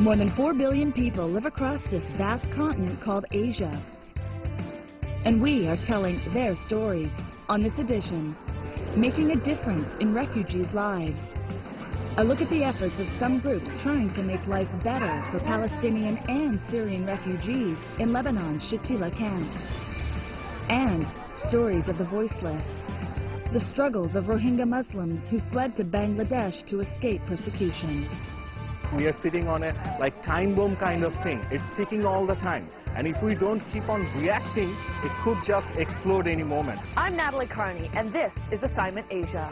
More than 4 billion people live across this vast continent called Asia. And we are telling their stories on this edition, making a difference in refugees' lives. A look at the efforts of some groups trying to make life better for Palestinian and Syrian refugees in Lebanon's Shatila camp. And stories of the voiceless. The struggles of Rohingya Muslims who fled to Bangladesh to escape persecution. We are sitting on a like time bomb kind of thing. It's ticking all the time. And if we don't keep on reacting, it could just explode any moment. I'm Natalie Carney, and this is Assignment Asia.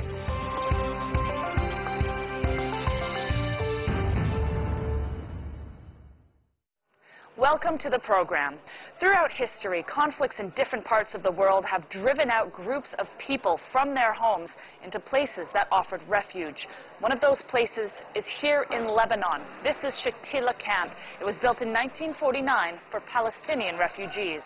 Welcome to the program. Throughout history, conflicts in different parts of the world have driven out groups of people from their homes into places that offered refuge. One of those places is here in Lebanon. This is Shatila Camp. It was built in 1949 for Palestinian refugees.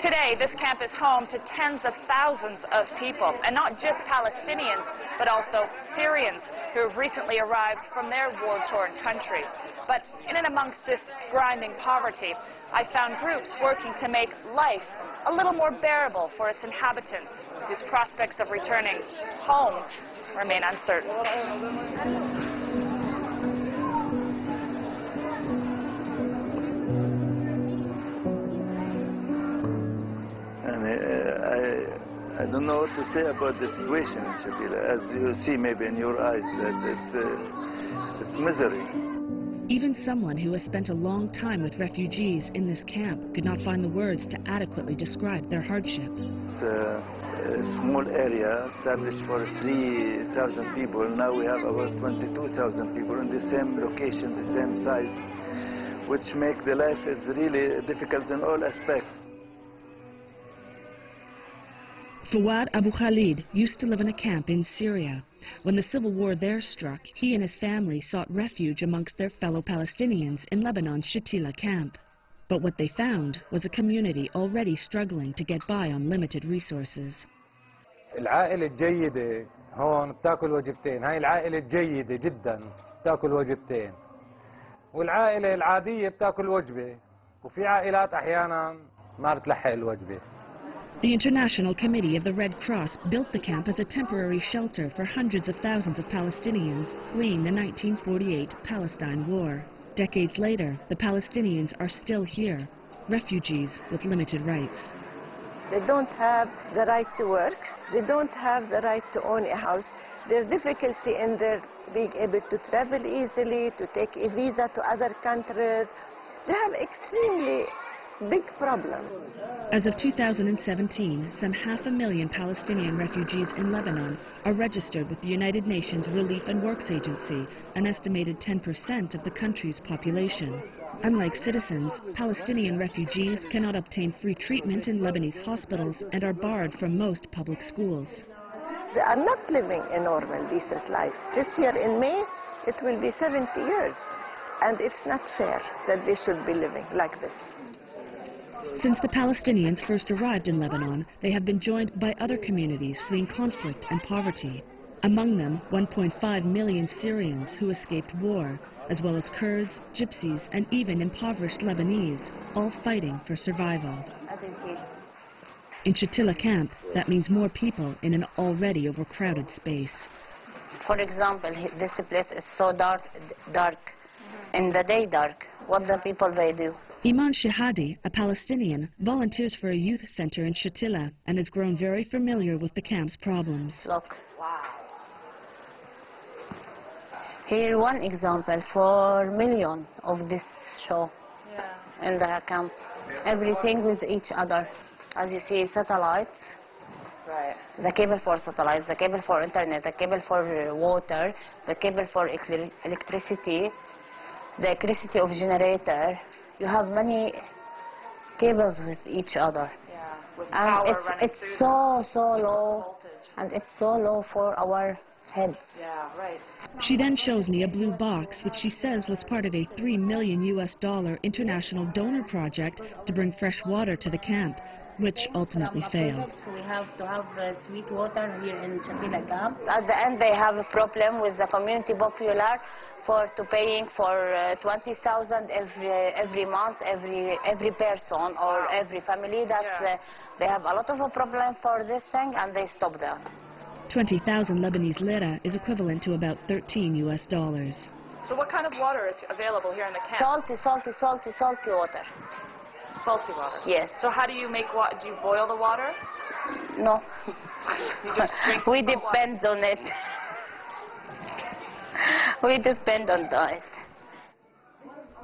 Today, this camp is home to tens of thousands of people, and not just Palestinians, but also Syrians who have recently arrived from their war-torn country. But in and amongst this grinding poverty, I found groups working to make life a little more bearable for its inhabitants, whose prospects of returning home remain uncertain. And uh, I, don't know what to say about the situation in Shatila. As you see maybe in your eyes, that it's, uh, it's misery. Even someone who has spent a long time with refugees in this camp could not find the words to adequately describe their hardship. It's a, a small area established for 3,000 people. Now we have about 22,000 people in the same location, the same size, which make the life is really difficult in all aspects. Fawad Abu Khalid used to live in a camp in Syria. When the civil war there struck, he and his family sought refuge amongst their fellow Palestinians in Lebanon's Shatila camp. But what they found was a community already struggling to get by on limited resources. العائلة الجيدة هون بتاكل وجبتين هاي العائلة الجيدة جدا بتاكل وجبتين والعائلة العادية بتاكل وجبة وفي عائلات أحيانا ما بتلحق الوجبة the International Committee of the Red Cross built the camp as a temporary shelter for hundreds of thousands of Palestinians fleeing the 1948 Palestine War. Decades later, the Palestinians are still here, refugees with limited rights. They don't have the right to work. They don't have the right to own a house. There's difficulty in their being able to travel easily, to take a visa to other countries. They have extremely big problems. As of 2017, some half a million Palestinian refugees in Lebanon are registered with the United Nations Relief and Works Agency, an estimated 10% of the country's population. Unlike citizens, Palestinian refugees cannot obtain free treatment in Lebanese hospitals and are barred from most public schools. They are not living a normal, decent life. This year in May, it will be 70 years. And it's not fair that they should be living like this. Since the Palestinians first arrived in Lebanon, they have been joined by other communities fleeing conflict and poverty. Among them, 1.5 million Syrians who escaped war, as well as Kurds, Gypsies, and even impoverished Lebanese, all fighting for survival. In Shatila camp, that means more people in an already overcrowded space. For example, this place is so dark, dark. In the day dark, what the people they do? Iman Shihadi, a Palestinian, volunteers for a youth center in Shatila and has grown very familiar with the camp's problems. Look. wow. Here one example for million of this show in the camp. Everything with each other. As you see, satellites. Right. The cable for satellites, the cable for internet, the cable for uh, water, the cable for electricity, the electricity of generator. You have many cables with each other. Yeah. With And power it's, running it's so, so low. voltage. And it's so low for our head. Yeah, right. She then shows me a blue box, which she says was part of a 3 million US dollar international donor project to bring fresh water to the camp, which ultimately failed. We have to have uh, sweet water here in Shatila camp. At the end, they have a problem with the community popular for to paying for uh, 20,000 every every month, every every person or Wow. every family. That's Yeah. uh, they have a lot of a problem for this thing, and they stop that. 20,000 Lebanese lira is equivalent to about 13 US dollars. So what kind of water is available here in the camp? Salty, salty, salty, salty water. Salty water. Yes. So how do you make water? Do you boil the water? No. You just drink we the water. depend on it. we depend on that.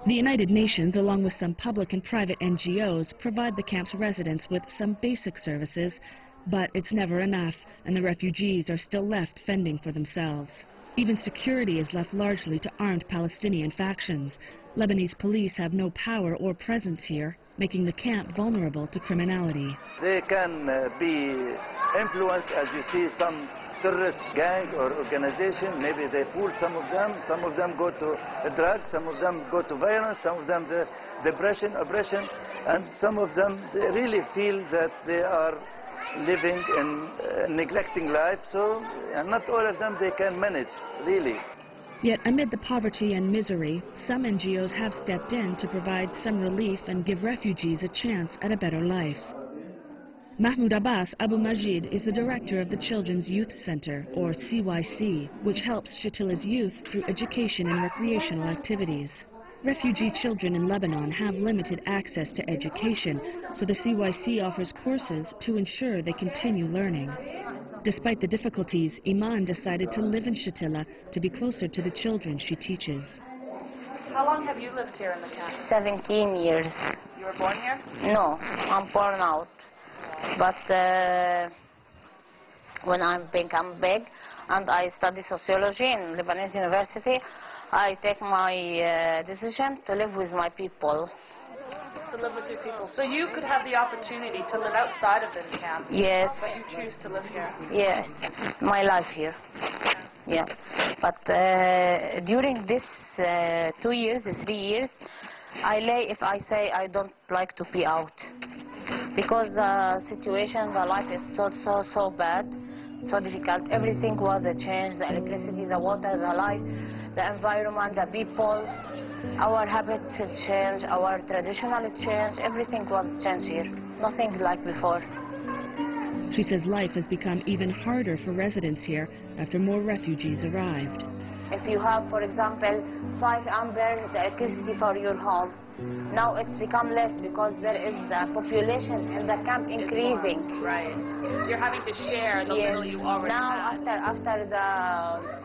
The United Nations, along with some public and private NGOs, provide the camp's residents with some basic services, but it's never enough, and the refugees are still left fending for themselves. Even security is left largely to armed Palestinian factions. Lebanese police have no power or presence here, making the camp vulnerable to criminality. They can uh, be influenced, as you see, some terrorist gang or organization. Maybe they pull some of them. Some of them go to drugs. Some of them go to violence. Some of them the depression, oppression, and some of them they really feel that they are living in uh, neglecting life. So, and not all of them they can manage really. Yet amid the poverty and misery, some NGOs have stepped in to provide some relief and give refugees a chance at a better life. Mahmoud Abbas Abu Majid is the director of the Children's Youth Center, or CYC, which helps Shatila's youth through education and recreational activities. Refugee children in Lebanon have limited access to education, so the CYC offers courses to ensure they continue learning. Despite the difficulties, Iman decided to live in Shatila to be closer to the children she teaches. How long have you lived here in the camp? 17 years. You were born here? No, I'm born out. But uh, when I become big and I study sociology in Lebanese University, I take my uh, decision to live with my people. To live with your people. So you could have the opportunity to live outside of this camp, Yes, but you choose to live here. yes, my life here. Yeah, but uh, during this uh, two years, three years, I lay if I say I don't like to be out because the situation, the life is so so so bad, so difficult. Everything was a change: the electricity, the water, the life, the environment, the people. Our habits change, our traditional change. Everything was changed here. Nothing like before. She says life has become even harder for residents here after more refugees arrived. If you have, for example, 5 ampere the electricity for your home, now it's become less because there is the population in the camp increasing. Right. You're having to share the Yes. little you already Now, had. after after the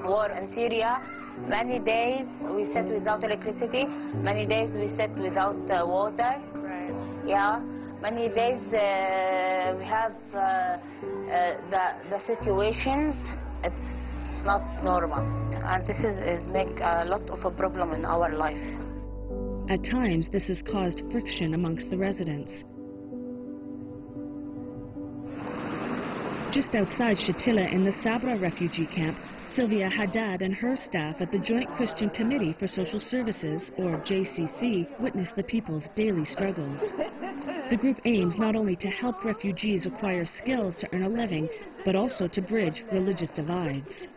war in Syria, many days we sit without electricity. Many days we sit without uh, water. Right. Yeah. Many days uh, we have uh, uh, the the situations. It's not normal, and this is is make a lot of a problem in our life. At times, this has caused friction amongst the residents. Just outside Shatila in the Sabra refugee camp, Sylvia Haddad and her staff at the Joint Christian Committee for Social Services, or JCC, witness the people's daily struggles. The group aims not only to help refugees acquire skills to earn a living, but also to bridge religious divides.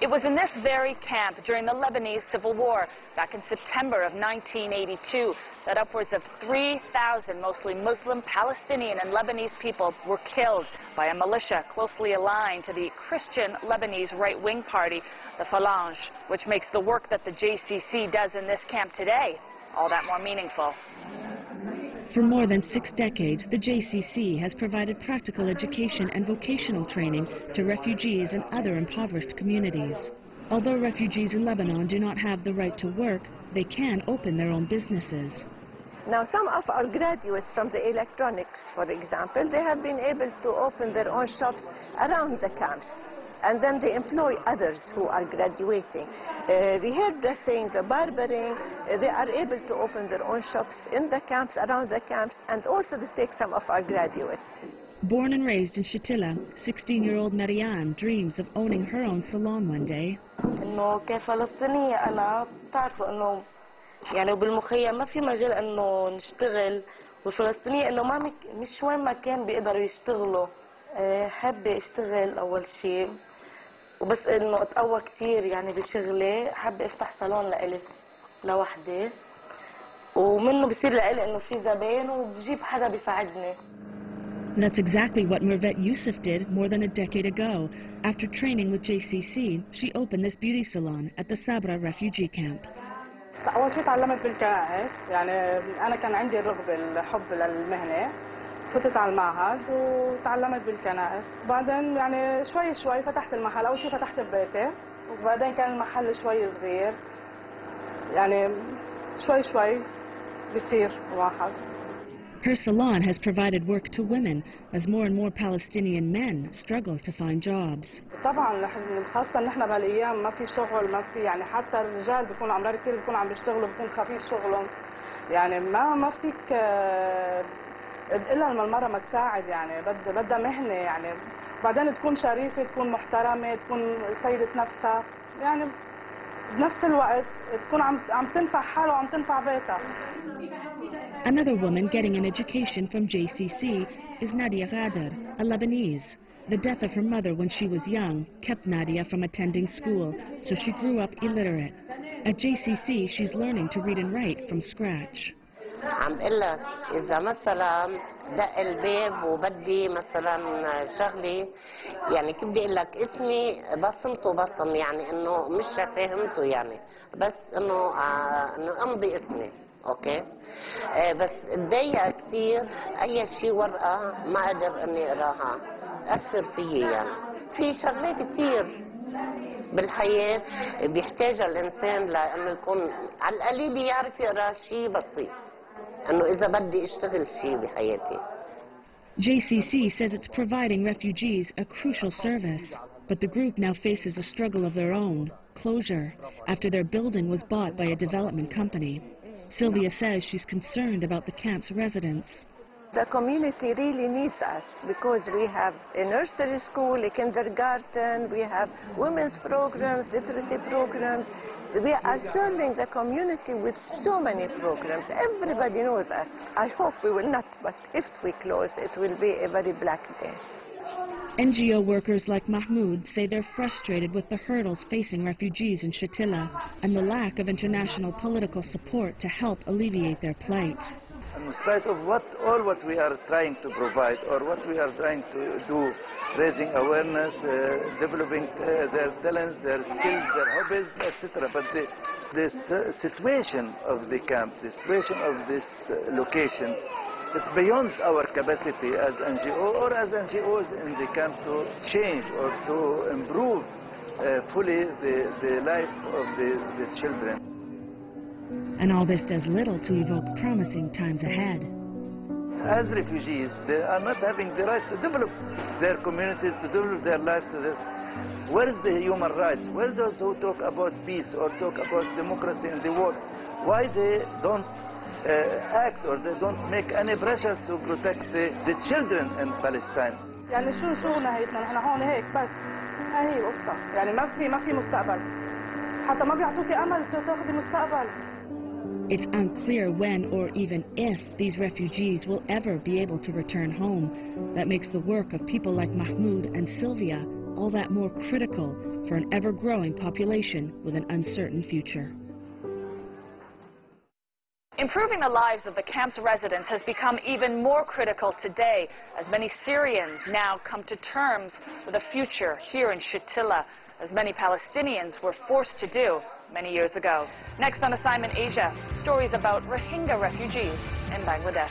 It was in this very camp during the Lebanese Civil War back in September of 1982 that upwards of 3,000 mostly Muslim, Palestinian and Lebanese people were killed by a militia closely aligned to the Christian Lebanese right-wing party, the Phalange, which makes the work that the JCC does in this camp today all that more meaningful. For more than six decades, the JCC has provided practical education and vocational training to refugees and other impoverished communities. Although refugees in Lebanon do not have the right to work, they can open their own businesses. Now, some of our graduates from the electronics, for example, they have been able to open their own shops around the camps And then they employ others who are graduating. Uh, we heard the saying, the barbering, uh, they are able to open their own shops in the camps, around the camps, and also to take some of our graduates. Born and raised in Shatila, 16-year-old Marianne dreams of owning her own salon one day. انه كفلسطينية انا بتعرفوا انه يعني بالمخيم ما في مجال انه نشتغل والفلسطينية انه ما مك مش وين ما كان بيقدروا يشتغلوا آه، حابة اشتغل اول شيء وبس إنه أتقوى كثير يعني بشغلي حابة أفتح صالون لإلي لوحدي ومنه بصير لإلي إنه في زباين وبجيب حدا بيساعدني That's exactly what Mervet Youssef did more than a decade ago. After training with JCC, she opened this beauty salon at the Sabra refugee camp. أول شيء تعلمت بالكنائس يعني أنا كان عندي الرغبة الحب للمهنة فتت على المعهد وتعلمت بالكنائس. بعدين يعني شوي شوي فتحت المحل. أول شيء فتحت ببيتي وبعدين كان المحل شوي صغير. يعني شوي شوي بصير واحد. Her salon has provided work to women as more and more Palestinian men struggle to find jobs. طبعا نحن خاصة نحن بهالايام ما في شغل ما في يعني حتى الرجال بيكونوا عمرار كثير بيكونوا عم بيشتغلوا بيكون خفيف شغلهم. يعني ما ما فيك آه، الا لما المرة ما تساعد يعني بدها بدها مهنة يعني بعدين تكون شريفة تكون محترمة تكون سيدة نفسها يعني بنفس الوقت تكون عم عم تنفع حالها وعم تنفع بيتها Another woman getting an education from JCC is Nadia Ghader, a Lebanese. The death of her mother when she was young kept Nadia from attending school, so she grew up illiterate. At JCC, she's learning to read and write from scratch. عم بقول لك إذا مثلا دق الباب وبدي مثلا شغلي يعني كيف بدي أقول لك اسمي بصمته بصم يعني إنه مش فاهمته يعني بس إنه آه إنه أمضي اسمي أوكي؟ آه بس اتضايق كثير أي شيء ورقة ما قدر إني أقراها أثر فيي يعني. في شغلات كثير بالحياة بيحتاجها الإنسان لأنه يكون على القليل يعرف يقرأ شيء بسيط. انه اذا بدي اشتغل شيء بحياتي JCC says it's providing refugees a crucial service, but the group now faces a struggle of their own, closure, after their building was bought by a development company. Sylvia says she's concerned about the camp's residents. The community really needs us because we have a nursery school, a kindergarten, we have women's programs, literacy programs. We are serving the community with so many programs. Everybody knows us. I hope we will not, but if we close, it will be a very black day. NGO workers like Mahmoud say they're frustrated with the hurdles facing refugees in Shatila and the lack of international political support to help alleviate their plight. In spite of what all what we are trying to provide or what we are trying to do, raising awareness, uh, developing uh, their talents, their skills, their hobbies, etc. But the this uh, situation of the camp, the situation of this uh, location, it's beyond our capacity as NGO or as NGOs in the camp to change or to improve uh, fully the, the life of the, the children. And all this does little to evoke promising times ahead. As refugees, they are not having the right to develop their communities, to develop their lives to this. Where is the human rights? Where are those who talk about peace or talk about democracy in the world? Why they don't uh, act or they don't make any pressure to protect the, the children in Palestine? يعني شو شو نهايتنا نحن هون هيك بس هاي هي القصة يعني ما في ما في مستقبل حتى ما بيعطوكي امل تاخذي مستقبل It's unclear when or even if these refugees will ever be able to return home. That makes the work of people like Mahmoud and Sylvia all that more critical for an ever-growing population with an uncertain future. Improving the lives of the camp's residents has become even more critical today as many Syrians now come to terms with a future here in Shatila, as many Palestinians were forced to do many years ago. Next on Assignment Asia, stories about Rohingya refugees in Bangladesh.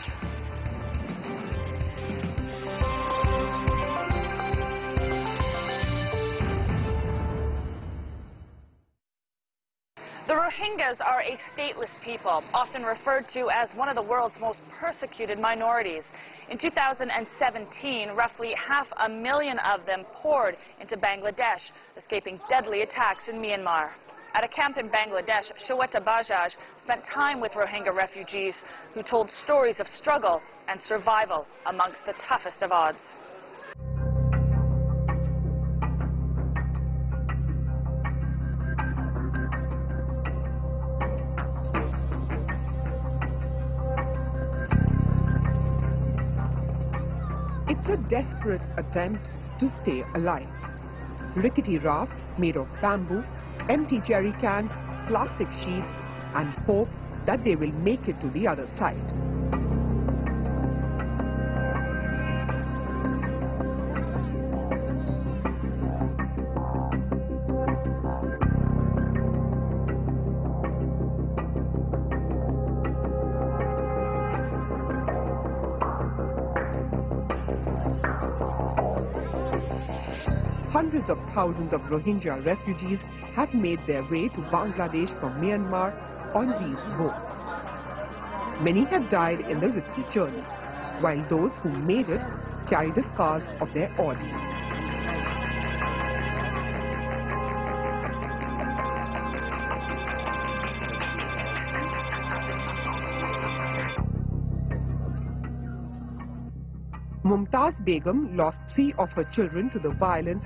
The Rohingyas are a stateless people, often referred to as one of the world's most persecuted minorities. In 2017, roughly half a million of them poured into Bangladesh, escaping deadly attacks in Myanmar. At a camp in Bangladesh, Shweta Bajaj spent time with Rohingya refugees who told stories of struggle and survival amongst the toughest of odds. It's a desperate attempt to stay alive. rickety rafts made of bamboo, empty jerry cans, plastic sheets and hope that they will make it to the other side. Hundreds of thousands of Rohingya refugees have made their way to Bangladesh from Myanmar on these boats. Many have died in the risky journey, while those who made it carry the scars of their ordeal. Mumtaz Begum lost three of her children to the violence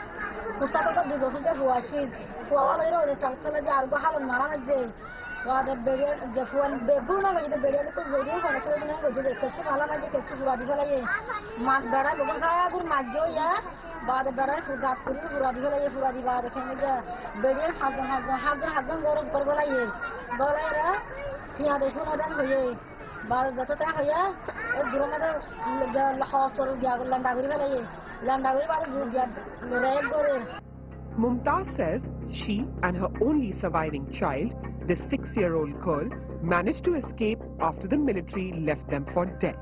পুস্তাটা দুই বছর যে হুয়াশি হুয়া লাগে ওরে টাকতলে যে আর হালন মারা মাঝে ওদের বেড়িয়া, যে ফুয়ান বেগুন আগে যদি বেড়িয়া তো জরুর মানে সরে না গজে দেখে সে ভালো মাঝে কেছে হুয়া দিবে লাগে। মাছ বেড়া গোবর খাওয়া গুর মাছ ইয়া। বাদ বেড়ার গাত করি হুরা দিবে লাগে হুরা দিবা। দেখে যে বেড়িয়ার হাজন হাজন হাজন হাজন গরম করব লাগে। গলায় এরা ঠিয়া দেশ মদান হয়ে। বাদ যত তা হইয়া এই দূর মধ্যে লহা সরু দিয়া গুলান ডাগুরি ফেলাইয়ে Mumtaz says she and her only surviving child, this six-year-old girl, managed to escape after the military left them for dead.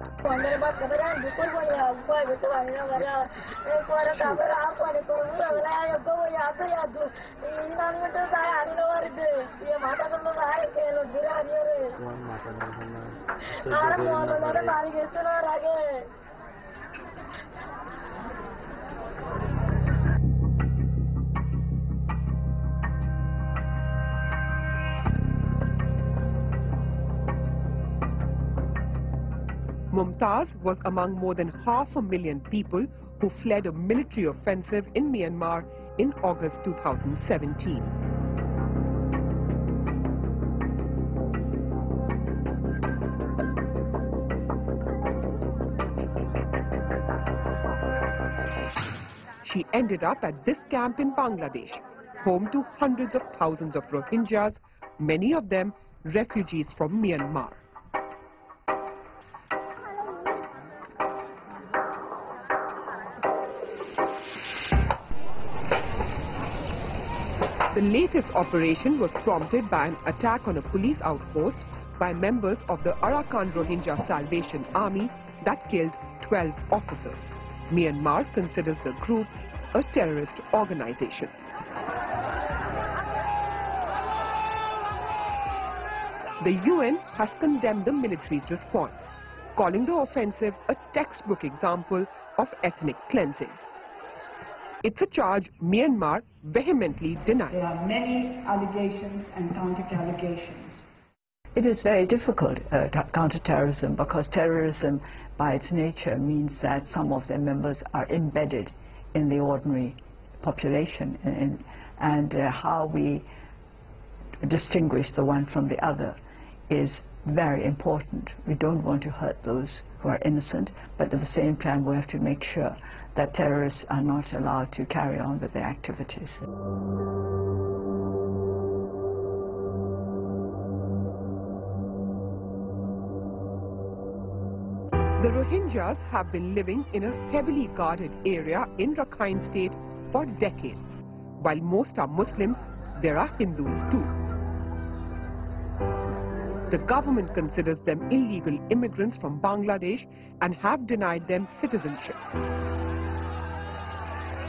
Mumtaz was among more than half a million people who fled a military offensive in Myanmar in August 2017. She ended up at this camp in Bangladesh, home to hundreds of thousands of Rohingyas, many of them refugees from Myanmar. Latest operation was prompted by an attack on a police outpost by members of the Arakan Rohingya Salvation Army that killed 12 officers. Myanmar considers the group a terrorist organization. The UN has condemned the military's response, calling the offensive a textbook example of ethnic cleansing. It's a charge Myanmar vehemently denies. There are many allegations and counter-allegations. It is very difficult, uh, counter-terrorism, because terrorism by its nature means that some of their members are embedded in the ordinary population and, and uh, how we distinguish the one from the other is very important. We don't want to hurt those who are innocent, but at the same time we have to make sure that terrorists are not allowed to carry on with their activities. The Rohingyas have been living in a heavily guarded area in Rakhine state for decades. While most are Muslims, there are Hindus too. The government considers them illegal immigrants from Bangladesh and have denied them citizenship.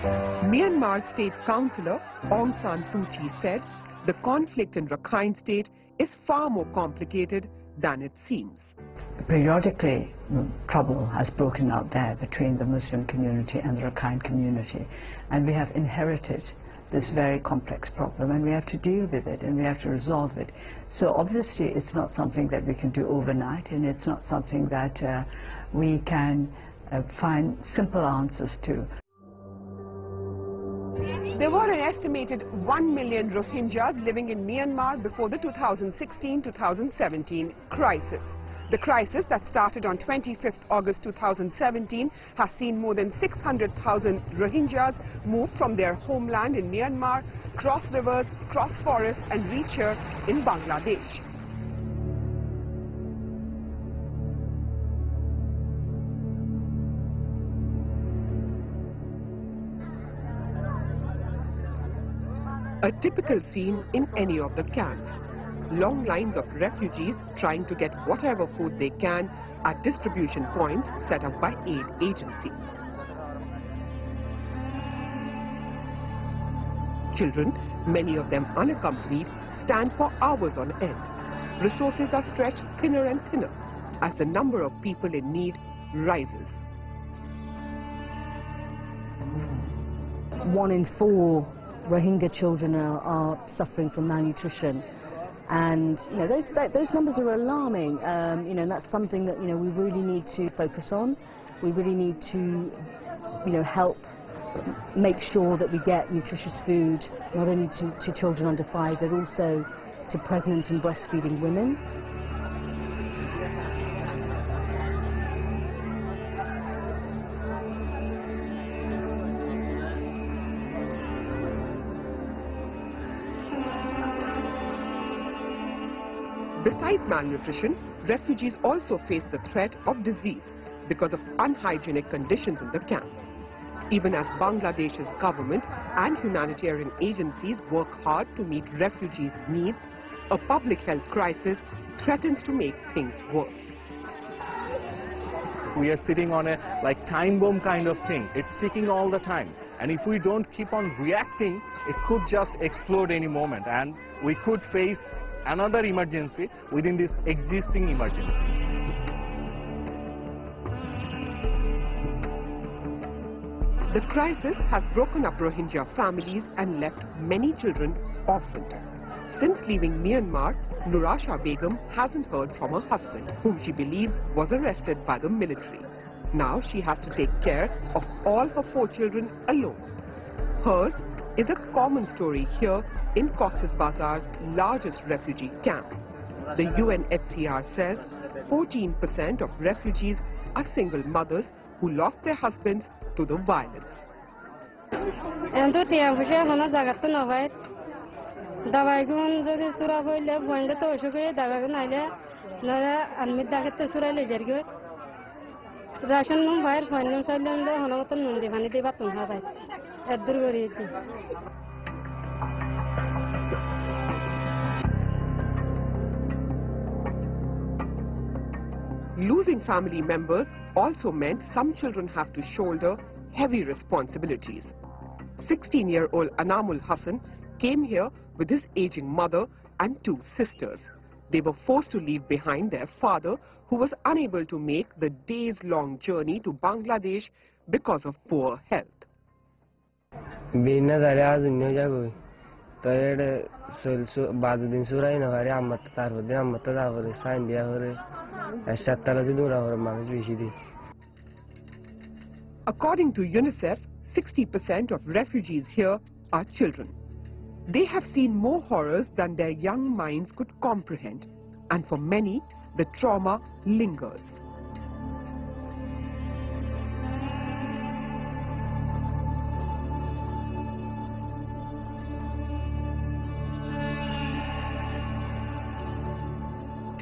Myanmar State Councillor Aung San Suu Kyi said the conflict in Rakhine state is far more complicated than it seems. Periodically, trouble has broken out there between the Muslim community and the Rakhine community, and we have inherited this very complex problem and we have to deal with it and we have to resolve it. So obviously it's not something that we can do overnight and it's not something that uh, we can uh, find simple answers to. Estimated 1 million Rohingyas living in Myanmar before the 2016-2017 crisis. The crisis that started on 25th August 2017 has seen more than 600,000 Rohingyas move from their homeland in Myanmar, cross rivers, cross forests and reach here in Bangladesh. A typical scene in any of the camps. Long lines of refugees trying to get whatever food they can at distribution points set up by aid agencies. Children, many of them unaccompanied, stand for hours on end. Resources are stretched thinner and thinner as the number of people in need rises. One in four Rohingya children are, are suffering from malnutrition. And you know those th those numbers are alarming. Um, you know, and that's something that you know we really need to focus on. We really need to, you know, help make sure that we get nutritious food not only to, to children under five but also to pregnant and breastfeeding women. Besides malnutrition, refugees also face the threat of disease because of unhygienic conditions in the camps. Even as Bangladesh's government and humanitarian agencies work hard to meet refugees' needs, a public health crisis threatens to make things worse. We are sitting on a like time bomb kind of thing. It's ticking all the time. And if we don't keep on reacting, it could just explode any moment and we could face another emergency within this existing emergency. The crisis has broken up Rohingya families and left many children orphaned. Since leaving Myanmar, Nurasha Begum hasn't heard from her husband, whom she believes was arrested by the military. Now she has to take care of all her four children alone. Hers is a common story here in Cox's Bazar's largest refugee camp. The UNHCR says 14% of refugees are single mothers who lost their husbands to the violence. এন্তু টিয়া ফুসে এখনো জায়গাতে নবাই দাবাইগুন যদি সুরা হইলে বইন্দে তো Losing family members also meant some children have to shoulder heavy responsibilities. 16-year-old Anamul Hassan came here with his aging mother and two sisters. They were forced to leave behind their father, who was unable to make the days-long journey to Bangladesh because of poor health. বিনা দারে আজ নিয়ে যাবো তয়ের সলসু বাজ দিন সুরাই না ভারে আম্মা তার হদে আম্মা According to UNICEF, 60% of refugees here are children. They have seen more horrors than their young minds could comprehend. And for many, the trauma lingers.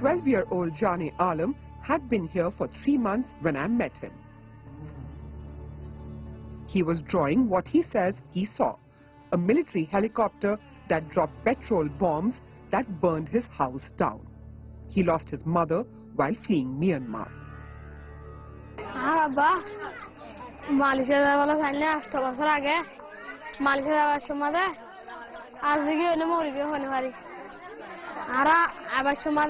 Twelve-year-old Jani Alam had been here for three months when I met him. He was drawing what he says he saw, a military helicopter that dropped petrol bombs that burned his house down. He lost his mother while fleeing Myanmar. আর আব্বা মালিশে যাওয়ার থাকলে আষ্ট বছর আগে মালিশে যাওয়ার সময় আজ গিয়ে হলে মরি গিয়ে হতে পারি আর আবার সময়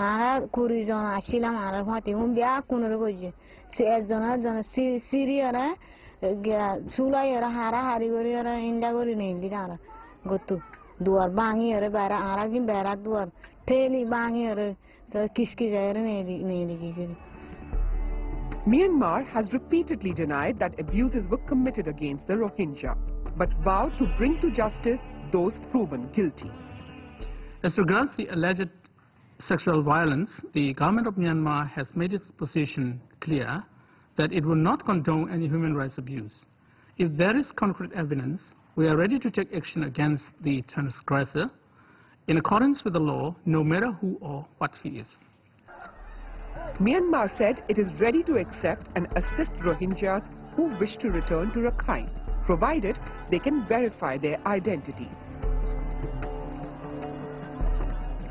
bya ke hare lehara hai ara kuri jon ashilam ara hati hum bya kunar goje si ekjona jona siriara gya sula yara hara hari gori yara inda gori neili dara gotu duar bangi yara bara ara gin bara duar teli bangi yara Myanmar has repeatedly denied that abuses were committed against the Rohingya, but vowed to bring to justice those proven guilty. As regards the alleged sexual violence, the government of Myanmar has made its position clear that it will not condone any human rights abuse. If there is concrete evidence, we are ready to take action against the transgressor in accordance with the law, no matter who or what he is. Myanmar said it is ready to accept and assist Rohingyas who wish to return to Rakhine, provided they can verify their identities.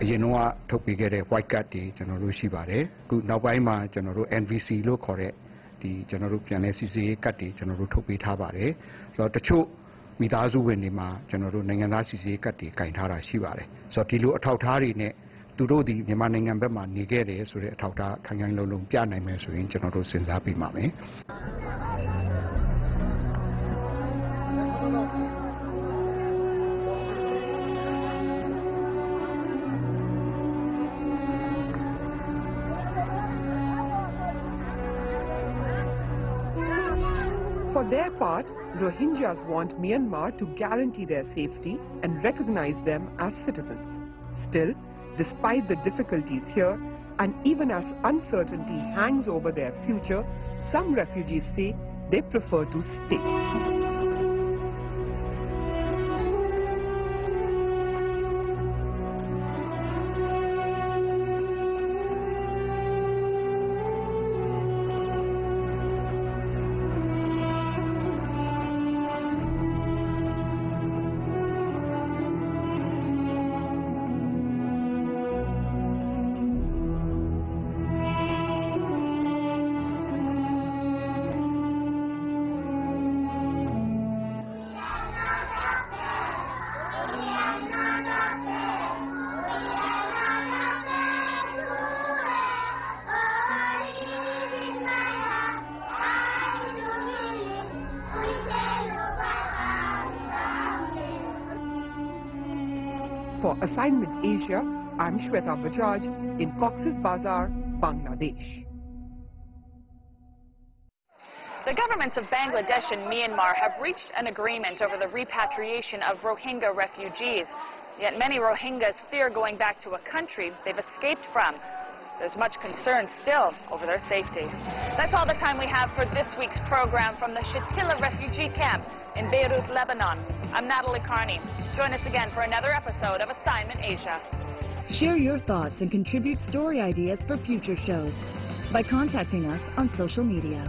အရင်တော့ထုတ်ပေးခဲ့တဲ့ white card တွေကျွန်တော်တို့ရှိပါတယ်အခုနောက်ပိုင်းမှာကျွန်တော်တို့ NVC လို့ခေါ်တဲ့ဒီကျွန်တော်တို့ပြန်လဲစီစီရေးကတ်တွေကျွန်တော်တို့ထုတ်ပေးထားပါတယ်ဆိုတော့တချို့မိသားစုဝင်တွေမှာကျွန်တော်တို့နိုင်ငံသားစီစီကတ်တွေကင်ထားတာရှိပါတယ်ဆိုတော့ဒီလိုအထောက်ထားတွေနဲ့သူတို့ဒီမြန်မာနိုင်ငံဘက်မှာနေခဲ့တယ်ဆိုတဲ့အထောက်ထားခိုင်ခိုင်လုံလုံပြနိုင်မယ်ဆိုရင်ကျွန်တော်တို့စဉ်းစားပြီးပါမယ် part, Rohingyas want Myanmar to guarantee their safety and recognize them as citizens. Still, despite the difficulties here, and even as uncertainty hangs over their future, some refugees say they prefer to stay. For Assignment Asia, I'm Shweta Bajaj in Cox's Bazar, Bangladesh. The governments of Bangladesh and Myanmar have reached an agreement over the repatriation of Rohingya refugees. Yet many Rohingyas fear going back to a country they've escaped from. There's much concern still over their safety. That's all the time we have for this week's program from the Shatila refugee camp in Beirut, Lebanon. I'm Natalie Carney. Join us again for another episode of Assignment Asia. Share your thoughts and contribute story ideas for future shows by contacting us on social media.